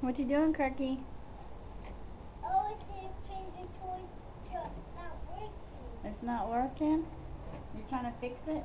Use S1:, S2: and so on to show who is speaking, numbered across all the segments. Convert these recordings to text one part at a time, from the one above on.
S1: What you doing, Kirky?
S2: Oh,
S1: it's not working? You're trying to fix it?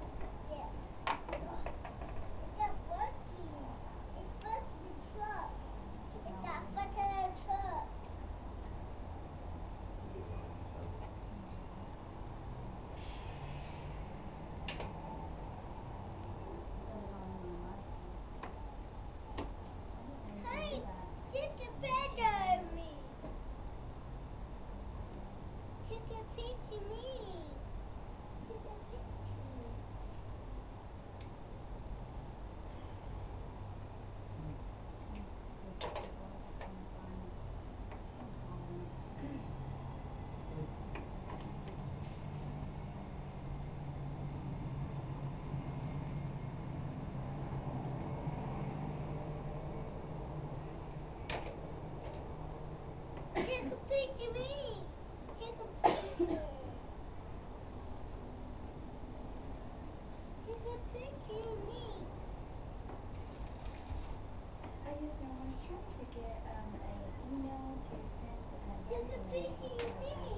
S2: Take a picture of me. Take a picture. Take a picture of me.
S3: I to get um, an email to send.
S2: Take a picture of me.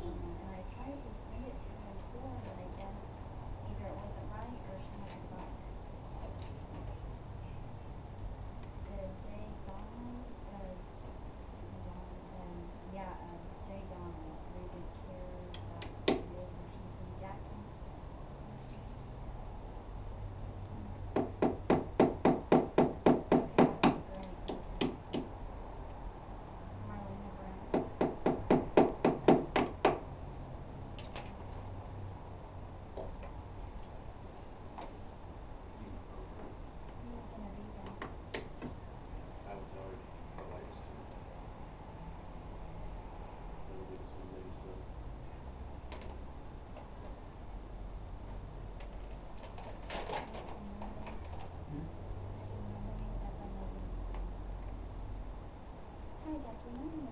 S3: là chúng mình